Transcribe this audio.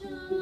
shine.